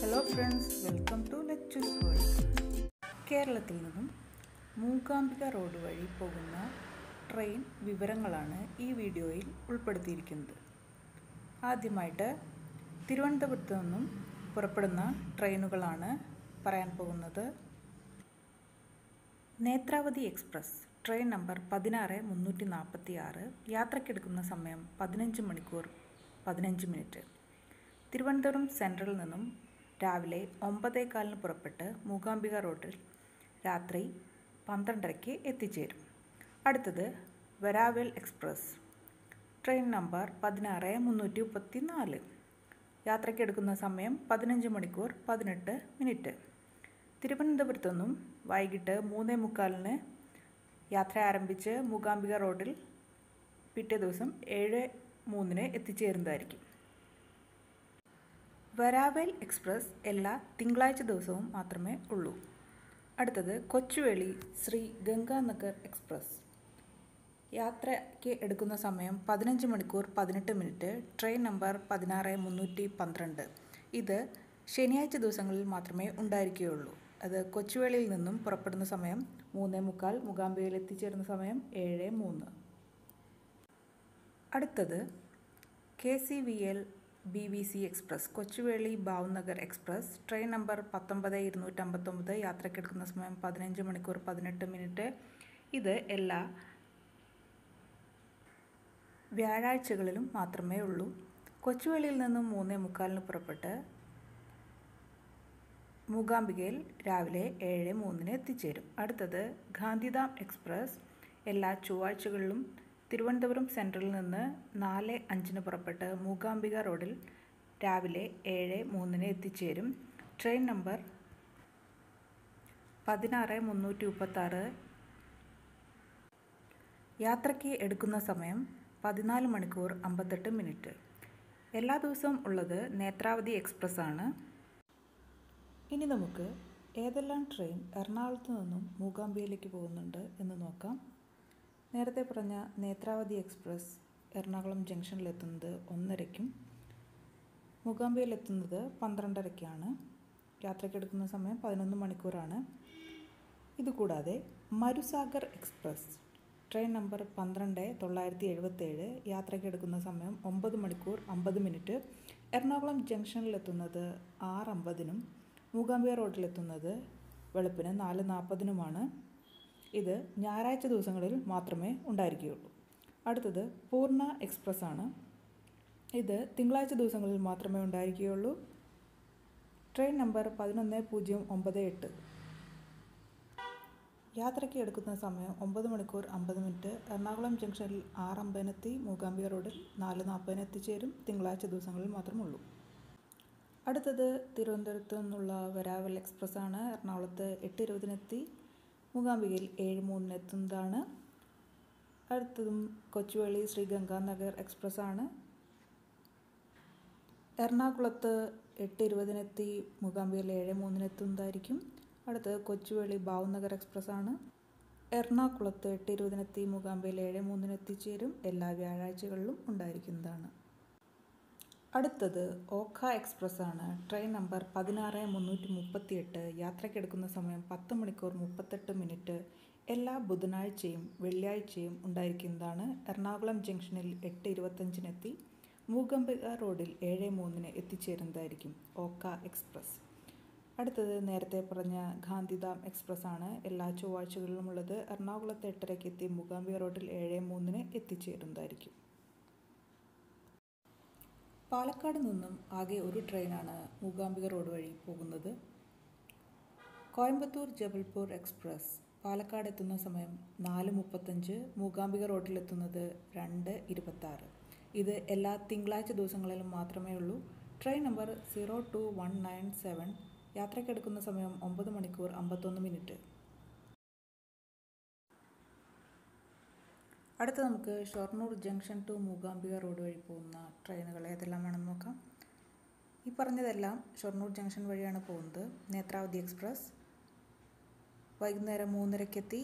Hello friends welcome to lectures world കേരളത്തിൽ നിന്നും Mookambika road വഴി പോകുന്ന ട്രെയിൻ വിവരങ്ങളാണ് ഈ വീഡിയോയിൽ ഉൾപ്പെടുത്തിയിരിക്കുന്നത്. ആദ്യമായിട്ട് തിരുവനന്തപുരത്ത് നിന്നും പുറപ്പെടുന്ന ട്രെയിനുകളാണ് പറയാൻ പോകുന്നത്. നേത്രാവതി എക്സ്പ്രസ് ട്രെയിൻ നമ്പർ പതിനാറ് മുന്നൂറ്റി നാൽപ്പത്തി ആറ് യാത്രയ്ക്കെടുക്കുന്ന സമയം പതിനഞ്ച് മണിക്കൂർ പതിനഞ്ച് മിനിറ്റ്. തിരുവനന്തപുരം സെൻട്രലിൽ നിന്നും രാവിലെ ഒമ്പതേകാലിന് പുറപ്പെട്ട് മൂകാംബിക റോഡിൽ രാത്രി പന്ത്രണ്ടരയ്ക്ക് എത്തിച്ചേരും. അടുത്തത് വരാവൽ എക്സ്പ്രസ്. ട്രെയിൻ നമ്പർ പതിനാറ് മുന്നൂറ്റി മുപ്പത്തി നാല് യാത്രയ്ക്കെടുക്കുന്ന സമയം പതിനഞ്ച് മണിക്കൂർ പതിനെട്ട് മിനിറ്റ്. തിരുവനന്തപുരത്തു നിന്നും വൈകിട്ട് മൂന്നേ മുക്കാലിന് യാത്ര ആരംഭിച്ച് മൂകാംബിക റോഡിൽ പിറ്റേ ദിവസം ഏഴ് മൂന്നിന് എത്തിച്ചേരുന്നതായിരിക്കും. വരാവേൽ എക്സ്പ്രസ് എല്ലാ തിങ്കളാഴ്ച ദിവസവും മാത്രമേ ഉള്ളൂ. അടുത്തത് കൊച്ചുവേളി ശ്രീ ഗംഗാനഗർ എക്സ്പ്രസ്. യാത്രയ്ക്ക് എടുക്കുന്ന സമയം പതിനഞ്ച് മണിക്കൂർ പതിനെട്ട് മിനിറ്റ് ട്രെയിൻ നമ്പർ പതിനാറ് മുന്നൂറ്റി പന്ത്രണ്ട്. ഇത് ശനിയാഴ്ച ദിവസങ്ങളിൽ മാത്രമേ ഉണ്ടായിരിക്കുകയുള്ളൂ. അത് കൊച്ചുവേളിയിൽ നിന്നും പുറപ്പെടുന്ന സമയം മൂന്നേ മുക്കാൽ മുകാംബികയിൽ എത്തിച്ചേരുന്ന സമയം ഏഴ് മൂന്ന്. അടുത്തത് K C V L B B C express Kochuveli Bhavnagar express. Train number പത്തൊമ്പത് ഇരുന്നൂറ്റമ്പത്തൊമ്പത്. യാത്രയ്ക്കെടുക്കുന്ന സമയം പതിനഞ്ച് മണിക്കൂർ പതിനെട്ട് മിനിറ്റ്. ഇത് എല്ലാ വ്യാഴാഴ്ചകളിലും മാത്രമേ ഉള്ളൂ. കൊച്ചുവേളിയിൽ നിന്നും മൂന്നേ മുക്കാലിന് പുറപ്പെട്ട് മൂകാംബികയിൽ രാവിലെ ഏഴ് മൂന്നിന് എത്തിച്ചേരും. അടുത്തത് ഗാന്ധിധാം എക്സ്പ്രസ്. എല്ലാ ചൊവ്വാഴ്ചകളിലും തിരുവനന്തപുരം സെൻട്രലിൽ നിന്ന് നാല് അഞ്ചിന് പുറപ്പെട്ട് മൂകാംബിക റോഡിൽ രാവിലെ ഏഴ് മൂന്നിന് എത്തിച്ചേരും. ട്രെയിൻ നമ്പർ പതിനാറ് മുന്നൂറ്റി മുപ്പത്താറ്. യാത്രയ്ക്ക് എടുക്കുന്ന സമയം പതിനാല് മണിക്കൂർ അമ്പത്തെട്ട് മിനിറ്റ്. എല്ലാ ദിവസവും ഉള്ളത് നേത്രാവതി എക്സ്പ്രസ് ആണ്. ഇനി നമുക്ക് ഏതെല്ലാം ട്രെയിൻ എറണാകുളത്ത് നിന്നും മൂകാംബികയിലേക്ക് പോകുന്നുണ്ട് എന്ന് നോക്കാം. നേരത്തെ പറഞ്ഞ നേത്രാവതി എക്സ്പ്രസ് എറണാകുളം ജംഗ്ഷനിലെത്തുന്നത് ഒന്നരയ്ക്കും മൂകാംബികയിലെത്തുന്നത് പന്ത്രണ്ടരയ്ക്കാണ്. യാത്രയ്ക്കെടുക്കുന്ന സമയം പതിനൊന്ന് മണിക്കൂറാണ്. ഇതുകൂടാതെ മരുസാഗർ എക്സ്പ്രസ് ട്രെയിൻ നമ്പർ പന്ത്രണ്ട് തൊള്ളായിരത്തി എഴുപത്തേഴ് യാത്രയ്ക്കെടുക്കുന്ന സമയം ഒമ്പത് മണിക്കൂർ അമ്പത് മിനിറ്റ്. എറണാകുളം ജംഗ്ഷനിലെത്തുന്നത് ആറ് അമ്പതിനും മൂകാംബിയ റോഡിലെത്തുന്നത് വെളുപ്പിന് നാല് നാൽപ്പതിനുമാണ്. ഇത് ഞായറാഴ്ച ദിവസങ്ങളിൽ മാത്രമേ ഉണ്ടായിരിക്കുകയുള്ളൂ. അടുത്തത് പൂർണ എക്സ്പ്രസ് ആണ്. ഇത് തിങ്കളാഴ്ച ദിവസങ്ങളിൽ മാത്രമേ ഉണ്ടായിരിക്കുകയുള്ളൂ. ട്രെയിൻ നമ്പർ പതിനൊന്ന് പൂജ്യം ഒമ്പത് എട്ട്. യാത്രയ്ക്ക് എടുക്കുന്ന സമയം ഒമ്പത് മണിക്കൂർ അമ്പത് മിനിറ്റ്. എറണാകുളം ജംഗ്ഷനിൽ ആറ് അമ്പതിനെത്തി മൂകാംബിക റോഡിൽ നാല് നാൽപ്പതിന് എത്തിച്ചേരും. തിങ്കളാഴ്ച ദിവസങ്ങളിൽ മാത്രമേ ഉള്ളൂ. അടുത്തത് തിരുവനന്തപുരത്ത് നിന്നുള്ള വരാവൽ എക്സ്പ്രസ് ആണ്. എറണാകുളത്ത് എട്ട് ഇരുപതിനെത്തി മൂകാംബികയിൽ ഏഴ് മൂന്നിന് എത്തുന്നതാണ് അടുത്തതും കൊച്ചുവേളി ശ്രീ ഗംഗാനഗർ എക്സ്പ്രസ് ആണ് എറണാകുളത്ത് എട്ട് ഇരുപതിനെത്തി മൂകാംബികയിൽ ഏഴ് മൂന്നിന് എത്തുന്നതായിരിക്കും അടുത്തത് കൊച്ചുവേളി ഭാവ്നഗർ എക്സ്പ്രസ് ആണ് എറണാകുളത്ത് എട്ട് ഇരുപതിനെത്തി മൂകാംബികയിൽ ഏഴ് മൂന്നിന് എത്തിച്ചേരും എല്ലാ വ്യാഴാഴ്ചകളിലും ഉണ്ടായിരിക്കുന്നതാണ്. അടുത്തത് ഓഖ എക്സ്പ്രസ് ആണ് ട്രെയിൻ നമ്പർ പതിനാറ് മുന്നൂറ്റി മുപ്പത്തി എട്ട് യാത്രയ്ക്കെടുക്കുന്ന സമയം പത്ത് മണിക്കൂർ മുപ്പത്തെട്ട് മിനിറ്റ്. എല്ലാ ബുധനാഴ്ചയും വെള്ളിയാഴ്ചയും ഉണ്ടായിരിക്കുന്നതാണ്. എറണാകുളം ജംഗ്ഷനിൽ എട്ട് ഇരുപത്തഞ്ചിനെത്തി. മൂകമ്പിക റോഡിൽ ഏഴ് മൂന്നിന് എത്തിച്ചേരുന്നതായിരിക്കും ഓക്ക എക്സ്പ്രസ് അടുത്തത് നേരത്തെ പറഞ്ഞ ഗാന്ധിധാം എക്സ്പ്രസ് ആണ് എല്ലാ ചൊവ്വാഴ്ചകളിലുമുള്ളത് എറണാകുളത്ത് എട്ടരയ്ക്ക് എത്തി മൂകാംബിക റോഡിൽ ഏഴ് മൂന്നിന് എത്തിച്ചേരുന്നതായിരിക്കും. പാലക്കാട് നിന്നും ആകെ ഒരു ട്രെയിനാണ് മൂകാംബിക റോഡ് വഴി പോകുന്നത്. കോയമ്പത്തൂർ ജബൽപൂർ എക്സ്പ്രസ് പാലക്കാട് എത്തുന്ന സമയം നാല് മുപ്പത്തഞ്ച് മൂകാംബിക റോഡിലെത്തുന്നത് രണ്ട് ഇരുപത്താറ്. ഇത് എല്ലാ തിങ്കളാഴ്ച ദിവസങ്ങളിലും മാത്രമേ ഉള്ളൂ. Train number zero two one nine seven യാത്രയ്ക്കെടുക്കുന്ന സമയം ഒമ്പത് മണിക്കൂർ അമ്പത്തൊന്ന് മിനിറ്റ്. അടുത്ത നമുക്ക് Shoranur junction to Mookambika road വഴി പോകുന്ന ട്രെയിനുകൾ ഏതെല്ലാമാണെന്ന് നോക്കാം. ഈ പറഞ്ഞതെല്ലാം ഷൊർണൂർ ജംഗ്ഷൻ വഴിയാണ് പോകുന്നത്. നേത്രാവതി എക്സ്പ്രസ്. വൈകുന്നേരം മൂന്നരക്കെത്തി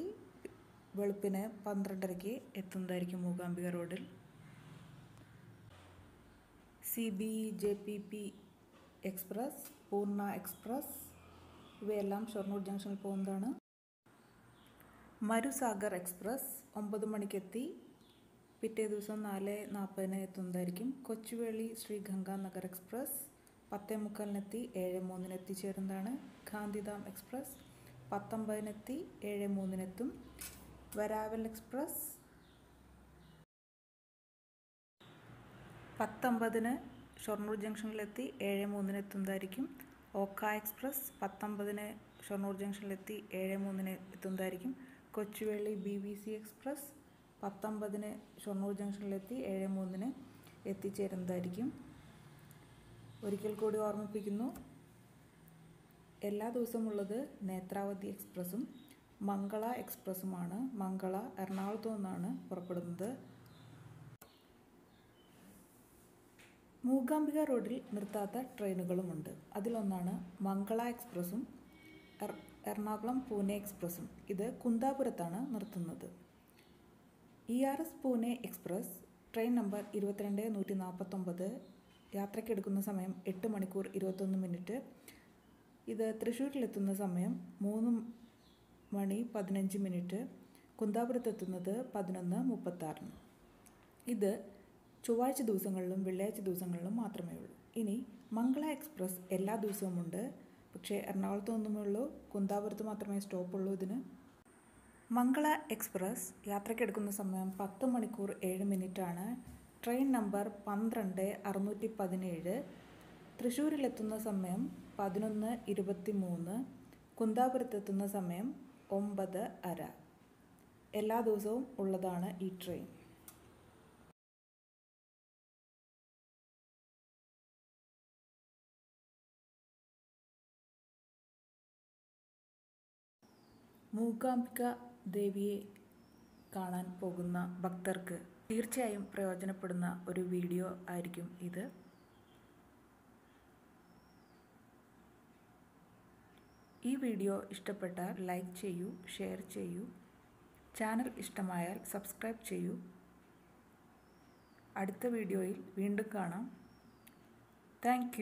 വെളുപ്പിന് പന്ത്രണ്ടരയ്ക്ക് എത്തുന്നതായിരിക്കും മൂകാംബിക റോഡിൽ. C B J P P express Purna express ഇവയെല്ലാം ഷൊർണൂർ ജംഗ്ഷനിൽ പോകുന്നതാണ്. മരുസാഗർ എക്സ്പ്രസ് ഒമ്പത് മണിക്കെത്തി. പിറ്റേ ദിവസം നാല് നാൽപ്പതിന് എത്തുന്നതായിരിക്കും. കൊച്ചുവേളി ശ്രീ ഗംഗാനഗർ എക്സ്പ്രസ് പത്തേ മുക്കാലിനെത്തി ഏഴ് മൂന്നിന് എത്തിച്ചേരുന്നതാണ്. ഗാന്ധിധാം എക്സ്പ്രസ് പത്തൊമ്പതിനെത്തി ഏഴ് മൂന്നിനെത്തും വരാവൽ എക്സ്പ്രസ് പത്തൊമ്പതിന് ഷൊർണൂർ ജംഗ്ഷനിലെത്തി ഏഴ് മൂന്നിന് എത്തുന്നതായിരിക്കും. ഓക്ക എക്സ്പ്രസ് പത്തൊമ്പതിന് ഷൊർണൂർ ജംഗ്ഷനിലെത്തി ഏഴ് മൂന്നിന് എത്തുന്നതായിരിക്കും. Kochuveli B V C express പത്തൊമ്പതിന് ഷൊർണൂർ ജംഗ്ഷനിലെത്തി ഏഴ് മൂന്നിന് എത്തിച്ചേരുന്നതായിരിക്കും. ഒരിക്കൽ കൂടി ഓർമ്മിപ്പിക്കുന്നു എല്ലാ ദിവസമുള്ളത് നേത്രാവതി എക്സ്പ്രസ്സും മംഗള എക്സ്പ്രസ്സുമാണ് മംഗള എറണാകുളത്തു നിന്നാണ് പുറപ്പെടുന്നത്. മൂകാംബിക റോഡിൽ നിർത്താത്ത ട്രെയിനുകളുമുണ്ട്. അതിലൊന്നാണ് മംഗള എക്സ്പ്രസ്സും എറണാകുളം പൂനെ എക്സ്പ്രസ്സും ഇത് കുന്താപുരത്താണ് നിർത്തുന്നത്. E R S Pune express train number ഇരുപത്തിരണ്ട് നൂറ്റി നാൽപ്പത്തൊമ്പത് യാത്രയ്ക്കെടുക്കുന്ന സമയം എട്ട് മണിക്കൂർ ഇരുപത്തൊന്ന് മിനിറ്റ് ഇത് തൃശ്ശൂരിലെത്തുന്ന സമയം മൂന്ന് മണി പതിനഞ്ച് മിനിറ്റ് കുന്താപുരത്തെത്തുന്നത് പതിനൊന്ന് മുപ്പത്താറിന്. ഇത് ചൊവ്വാഴ്ച ദിവസങ്ങളിലും വെള്ളിയാഴ്ച ദിവസങ്ങളിലും മാത്രമേ ഉള്ളൂ ഇനി മംഗള എക്സ്പ്രസ് എല്ലാ ദിവസവും ഉണ്ട് പക്ഷേ എറണാകുളത്ത് ഒന്നുമേ ഉള്ളൂ കുന്താപുരത്ത് മാത്രമേ സ്റ്റോപ്പുള്ളൂ ഇതിന്. മംഗള എക്സ്പ്രസ് യാത്രയ്ക്കെടുക്കുന്ന സമയം പത്ത് മണിക്കൂർ ഏഴ് മിനിറ്റാണ്. ട്രെയിൻ നമ്പർ പന്ത്രണ്ട് അറുന്നൂറ്റി പതിനേഴ് തൃശ്ശൂരിലെത്തുന്ന സമയം പതിനൊന്ന് ഇരുപത്തി മൂന്ന് കുന്താപുരത്തെത്തുന്ന സമയം ഒമ്പത് അര. എല്ലാ ദിവസവും ഉള്ളതാണ് ഈ ട്രെയിൻ. മൂകാംബിക ദേവിയെ കാണാൻ പോകുന്ന ഭക്തർക്ക് തീർച്ചയായും പ്രയോജനപ്പെടുന്ന ഒരു വീഡിയോ ആയിരിക്കും ഇത്. ഈ വീഡിയോ ഇഷ്ടപ്പെട്ടാൽ ലൈക്ക് ചെയ്യൂ ഷെയർ ചെയ്യൂ ചാനൽ ഇഷ്ടമായാൽ സബ്സ്ക്രൈബ് ചെയ്യൂ. അടുത്ത വീഡിയോയിൽ വീണ്ടും കാണാം. താങ്ക്